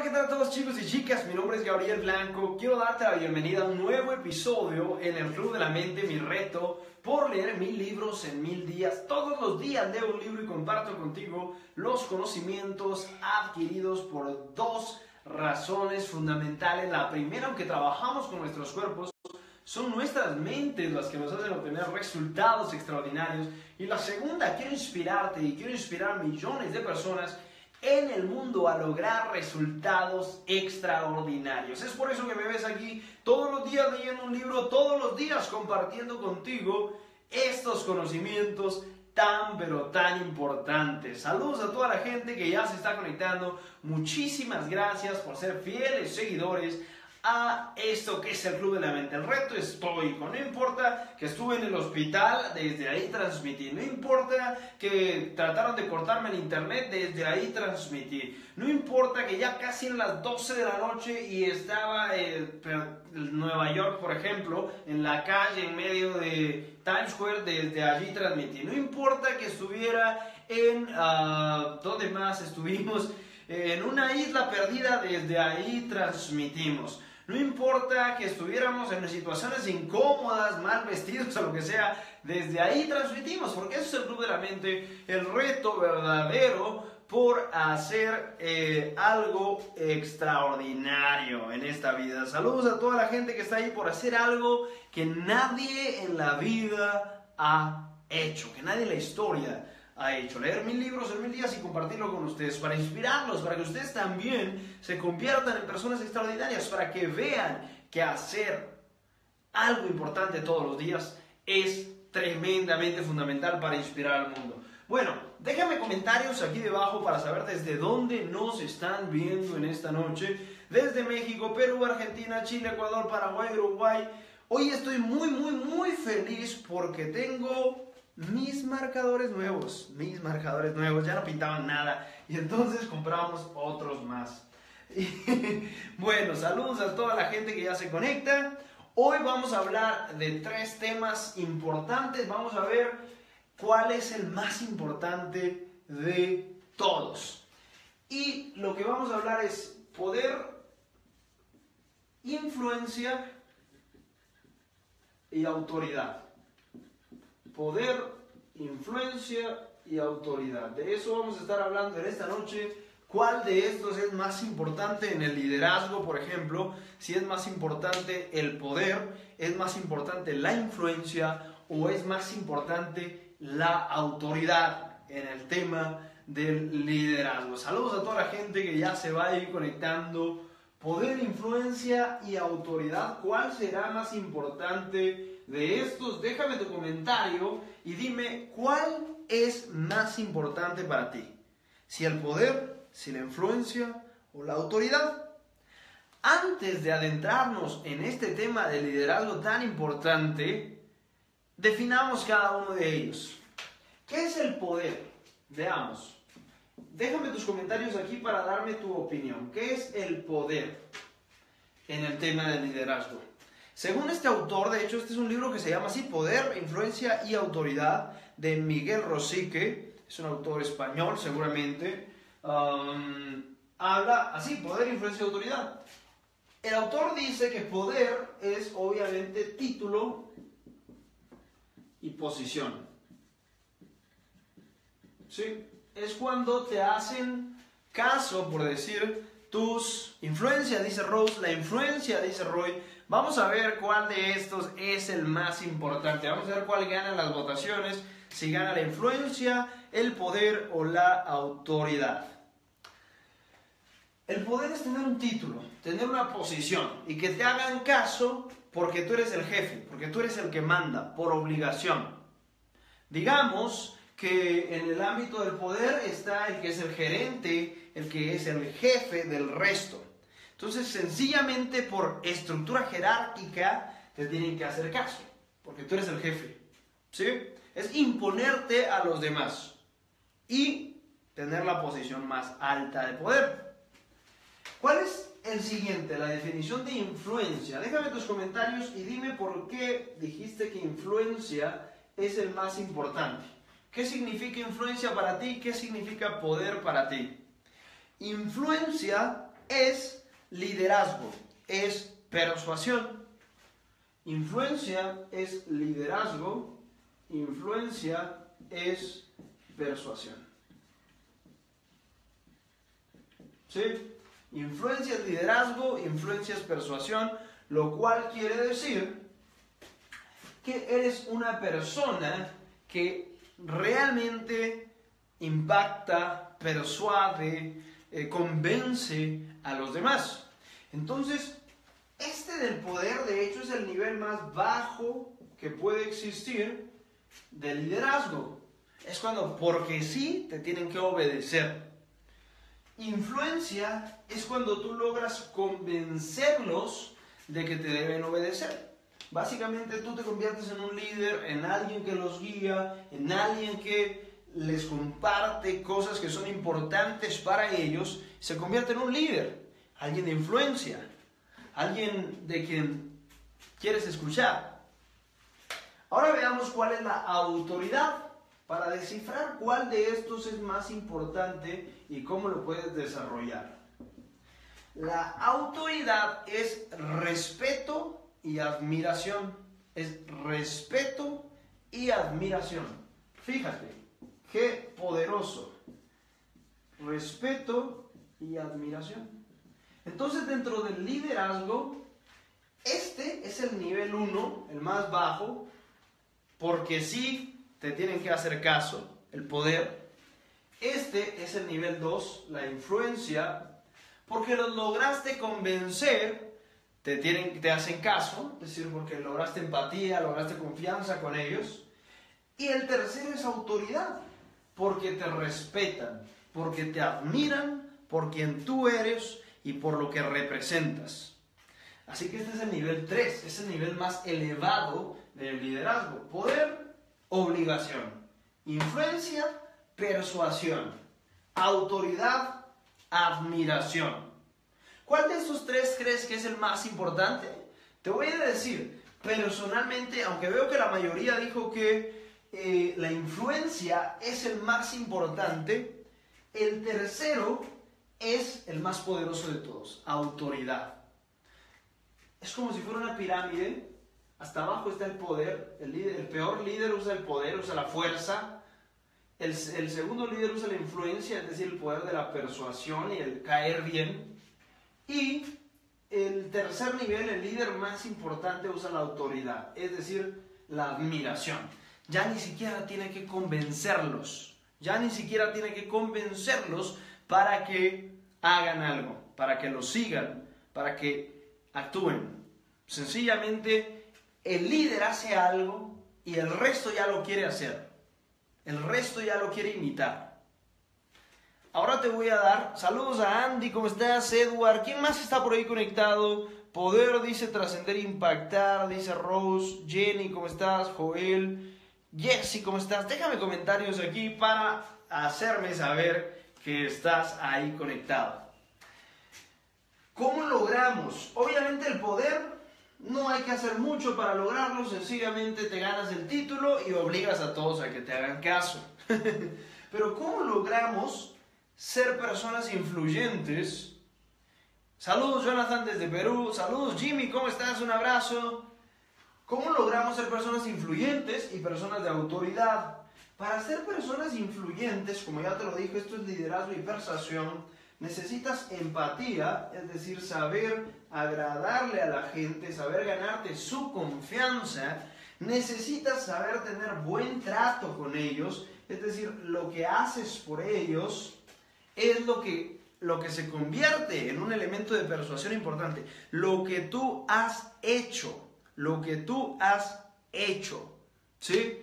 Hola, ¿qué tal a todos chicos y chicas? Mi nombre es Gabriel Blanco. Quiero darte la bienvenida a un nuevo episodio en el Club de la Mente, mi reto por leer mil libros en mil días. Todos los días leo un libro y comparto contigo los conocimientos adquiridos por dos razones fundamentales. La primera, aunque trabajamos con nuestros cuerpos, son nuestras mentes las que nos hacen obtener resultados extraordinarios. Y la segunda, quiero inspirarte y quiero inspirar a millones de personas en el mundo a lograr resultados extraordinarios. Es por eso que me ves aquí todos los días leyendo un libro, todos los días compartiendo contigo estos conocimientos tan pero tan importantes. Saludos a toda la gente que ya se está conectando. Muchísimas gracias por ser fieles seguidores a esto que es el Club de la Mente. El reto estoico. No importa que estuve en el hospital, desde ahí transmití. No importa que trataron de cortarme el internet, desde ahí transmití. No importa que ya casi en las 12 de la noche y estaba en Nueva York, por ejemplo, en la calle en medio de Times Square, desde allí transmití. No importa que estuviera en... Uh, ¿Dónde más estuvimos? En una isla perdida, desde ahí transmitimos. No importa que estuviéramos en situaciones incómodas, mal vestidos o lo que sea, desde ahí transmitimos, porque eso es el Club el reto verdadero por hacer eh, algo extraordinario en esta vida. Saludos a toda la gente que está ahí por hacer algo que nadie en la vida ha hecho, que nadie en la historia ha hecho. Leer mil libros en mil días y compartirlo con ustedes para inspirarlos, para que ustedes también se conviertan en personas extraordinarias, para que vean que hacer algo importante todos los días es tremendamente fundamental para inspirar al mundo. Bueno, déjame comentarios aquí debajo para saber desde dónde nos están viendo en esta noche. Desde México, Perú, Argentina, Chile, Ecuador, Paraguay, Uruguay. Hoy estoy muy, muy, muy feliz porque tengo mis marcadores nuevos, mis marcadores nuevos, ya no pintaban nada y entonces compramos otros más. bueno, saludos a toda la gente que ya se conecta. Hoy vamos a hablar de tres temas importantes. Vamos a ver cuál es el más importante de todos. Y lo que vamos a hablar es poder, influencia y autoridad poder, influencia y autoridad. De eso vamos a estar hablando en esta noche. ¿Cuál de estos es más importante en el liderazgo, por ejemplo? Si es más importante el poder, es más importante la influencia o es más importante la autoridad en el tema del liderazgo. Saludos a toda la gente que ya se va a ir conectando. Poder, influencia y autoridad, ¿cuál será más importante de estos, déjame tu comentario y dime cuál es más importante para ti. Si el poder, si la influencia o la autoridad. Antes de adentrarnos en este tema de liderazgo tan importante, definamos cada uno de ellos. ¿Qué es el poder? Veamos. Déjame tus comentarios aquí para darme tu opinión. ¿Qué es el poder en el tema del liderazgo? Según este autor, de hecho, este es un libro que se llama así, Poder, Influencia y Autoridad, de Miguel Rosique, es un autor español seguramente, um, habla así, Poder, Influencia y Autoridad. El autor dice que poder es obviamente título y posición. ¿Sí? Es cuando te hacen caso, por decir, tus influencias, dice Rose, la influencia, dice Roy, Vamos a ver cuál de estos es el más importante. Vamos a ver cuál gana las votaciones, si gana la influencia, el poder o la autoridad. El poder es tener un título, tener una posición y que te hagan caso porque tú eres el jefe, porque tú eres el que manda, por obligación. Digamos que en el ámbito del poder está el que es el gerente, el que es el jefe del resto. Entonces, sencillamente por estructura jerárquica, te tienen que hacer caso, porque tú eres el jefe. ¿Sí? Es imponerte a los demás y tener la posición más alta de poder. ¿Cuál es el siguiente? La definición de influencia. Déjame tus comentarios y dime por qué dijiste que influencia es el más importante. ¿Qué significa influencia para ti? ¿Qué significa poder para ti? Influencia es liderazgo, es persuasión. Influencia es liderazgo, influencia es persuasión. ¿Sí? Influencia es liderazgo, influencia es persuasión, lo cual quiere decir que eres una persona que realmente impacta, persuade, eh, convence a los demás. Entonces, este del poder, de hecho, es el nivel más bajo que puede existir de liderazgo. Es cuando, porque sí, te tienen que obedecer. Influencia es cuando tú logras convencerlos de que te deben obedecer. Básicamente tú te conviertes en un líder, en alguien que los guía, en alguien que les comparte cosas que son importantes para ellos, se convierte en un líder, alguien de influencia, alguien de quien quieres escuchar. Ahora veamos cuál es la autoridad para descifrar cuál de estos es más importante y cómo lo puedes desarrollar. La autoridad es respeto y admiración. Es respeto y admiración. Fíjate, qué poderoso. Respeto y admiración. Entonces dentro del liderazgo, este es el nivel 1, el más bajo, porque sí te tienen que hacer caso, el poder. Este es el nivel 2, la influencia, porque los lograste convencer, te, tienen, te hacen caso, es decir, porque lograste empatía, lograste confianza con ellos. Y el tercero es autoridad, porque te respetan, porque te admiran por quien tú eres y por lo que representas. Así que este es el nivel 3, es el nivel más elevado del liderazgo. Poder, obligación. Influencia, persuasión. Autoridad, admiración. ¿Cuál de estos tres crees que es el más importante? Te voy a decir, personalmente, aunque veo que la mayoría dijo que eh, la influencia es el más importante, el tercero es el más poderoso de todos, autoridad. Es como si fuera una pirámide, hasta abajo está el poder, el, peor líder usa el poder, usa la fuerza, el segundo líder usa la influencia, es decir, el poder de la persuasión y el caer bien, y el tercer nivel, el líder más importante, usa la autoridad, es decir, la admiración. Ya ni siquiera tiene que convencerlos, ya ni siquiera tiene que convencerlos para que hagan algo, para que lo sigan, para que actúen. Sencillamente, el líder hace algo y el resto ya lo quiere hacer. El resto ya lo quiere imitar. Ahora te voy a dar saludos a Andy, ¿cómo estás? Edward, ¿quién más está por ahí conectado? Poder dice trascender, impactar, dice Rose, Jenny, ¿cómo estás? Joel, Jesse, ¿cómo estás? Déjame comentarios aquí para hacerme saber que estás ahí conectado. ¿Cómo logramos? Obviamente el poder no hay que hacer mucho para lograrlo, sencillamente te ganas el título y obligas a todos a que te hagan caso. Pero ¿cómo logramos ser personas influyentes? Saludos Jonathan desde Perú, saludos Jimmy, ¿cómo estás? Un abrazo. ¿Cómo logramos ser personas influyentes y personas de autoridad? Para ser personas influyentes, como ya te lo dije, esto es liderazgo y persuasión, necesitas empatía, es decir, saber agradarle a la gente, saber ganarte su confianza, necesitas saber tener buen trato con ellos, es decir, lo que haces por ellos es lo que, lo que se convierte en un elemento de persuasión importante, lo que tú has hecho, lo que tú has hecho, ¿sí?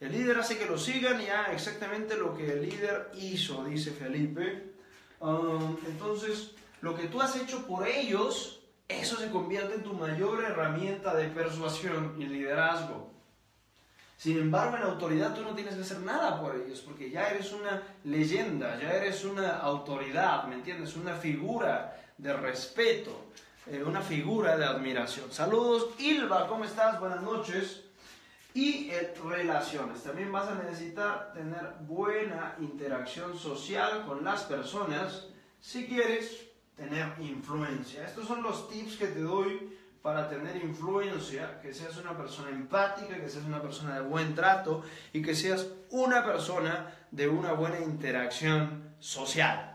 El líder hace que lo sigan y hagan exactamente lo que el líder hizo, dice Felipe. Um, entonces, lo que tú has hecho por ellos, eso se convierte en tu mayor herramienta de persuasión y liderazgo. Sin embargo, en autoridad tú no tienes que hacer nada por ellos, porque ya eres una leyenda, ya eres una autoridad, ¿me entiendes? Una figura de respeto, eh, una figura de admiración. Saludos, Ilva, ¿cómo estás? Buenas noches y relaciones. También vas a necesitar tener buena interacción social con las personas si quieres tener influencia. Estos son los tips que te doy para tener influencia, que seas una persona empática, que seas una persona de buen trato y que seas una persona de una buena interacción social.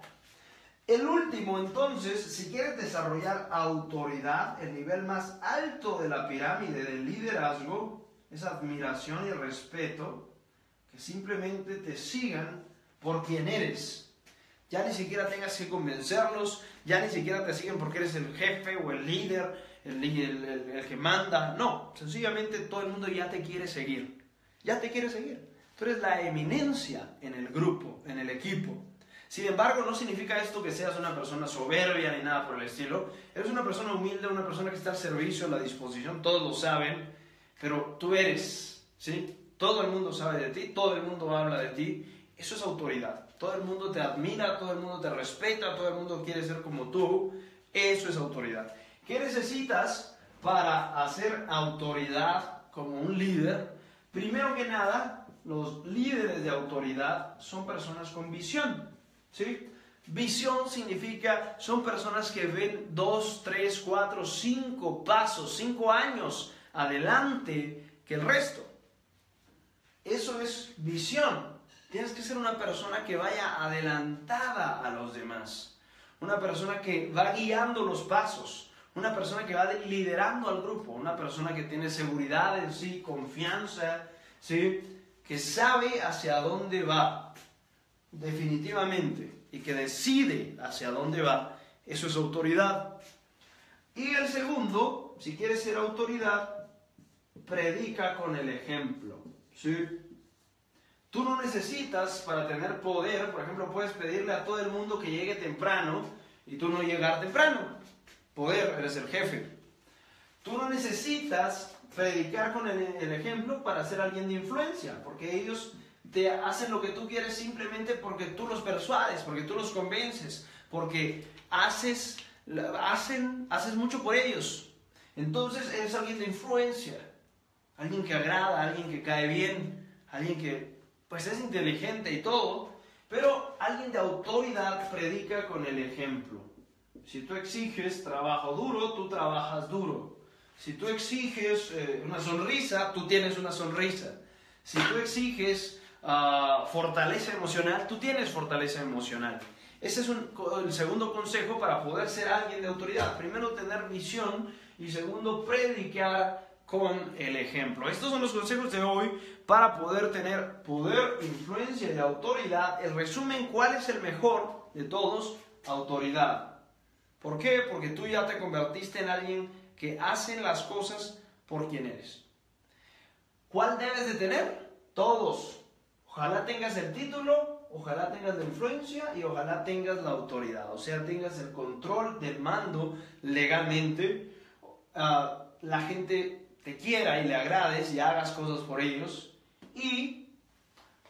El último, entonces, si quieres desarrollar autoridad, el nivel más alto de la pirámide del liderazgo es admiración y respeto, que simplemente te sigan por quien eres. Ya ni siquiera tengas que convencerlos, ya ni siquiera te siguen porque eres el jefe o el líder el, que manda. No, sencillamente todo el mundo ya te quiere seguir. Ya te quiere seguir. Tú eres la eminencia en el grupo, en el equipo. Sin embargo, no significa esto que seas una persona soberbia ni nada por el estilo. Eres una persona humilde, una persona que está al servicio, a la disposición, todos lo saben, pero tú eres, ¿sí? Todo el mundo sabe de ti, todo el mundo habla de ti. Eso es autoridad. Todo el mundo te admira, todo el mundo te respeta, todo el mundo quiere ser como tú. Eso es autoridad. ¿Qué necesitas para hacer autoridad como un líder? Primero que nada, los líderes de autoridad son personas con visión. ¿sí? Visión significa, son personas que ven dos, tres, cuatro, cinco pasos, cinco años adelante que el resto. Eso es visión. Tienes que ser una persona que vaya adelantada a los demás. Una persona que va guiando los pasos una persona que va liderando al grupo, una persona que tiene seguridad en sí, confianza, ¿sí? que sabe hacia dónde va, definitivamente, y que decide hacia dónde va, eso es autoridad. Y el segundo, si quieres ser autoridad, predica con el ejemplo. ¿sí? Tú no necesitas para tener poder, por ejemplo, puedes pedirle a todo el mundo que llegue temprano y tú no llegar temprano poder, eres el jefe. Tú no necesitas predicar con el, ejemplo para ser alguien de influencia, porque ellos te hacen lo que tú quieres simplemente porque tú los persuades, porque tú los convences, porque haces, hacen, haces mucho por ellos. Entonces eres alguien de influencia, alguien que agrada, alguien que cae bien, alguien que pues es inteligente y todo, pero alguien de autoridad predica con el ejemplo. Si tú exiges trabajo duro, tú trabajas duro. Si tú exiges eh, una sonrisa, tú tienes una sonrisa. Si tú exiges ah, fortaleza emocional, tú tienes fortaleza emocional. Ese es el segundo consejo para poder ser alguien de autoridad. Primero, tener visión y segundo, predicar con el ejemplo. Estos son los consejos de hoy para poder tener poder, influencia y autoridad. El resumen, ¿cuál es el mejor de todos? Autoridad. ¿Por qué? Porque tú ya te convertiste en alguien que hace las cosas por quien eres. ¿Cuál debes de tener? Todos. Ojalá tengas el título, ojalá tengas la influencia y ojalá tengas la autoridad. O sea, tengas el control del mando legalmente. Ah, la gente te quiera y le agrades y hagas cosas por ellos. Y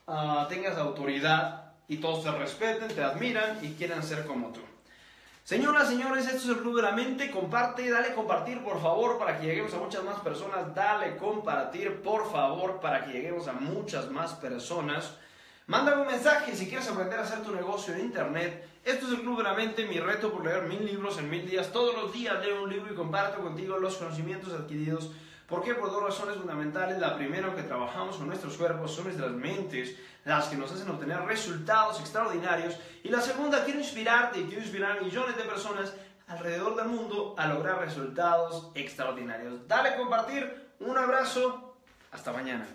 uh, tengas autoridad y todos te respeten, te admiran y quieran ser como tú. Señoras, señores, esto es el Club de la Mente. Comparte, dale compartir, por favor, para que lleguemos a muchas más personas. Dale compartir, por favor, para que lleguemos a muchas más personas. Mándame un mensaje si quieres aprender a hacer tu negocio en Internet. Esto es el Club de la Mente, mi reto por leer mil libros en mil días. Todos los días leo un libro y comparto contigo los conocimientos adquiridos ¿Por qué? Por dos razones fundamentales. La primera, que trabajamos con nuestros cuerpos, son nuestras mentes las que nos hacen obtener resultados extraordinarios. Y la segunda, quiero inspirarte y quiero inspirar a millones de personas alrededor del mundo a lograr resultados extraordinarios. Dale compartir, un abrazo, hasta mañana.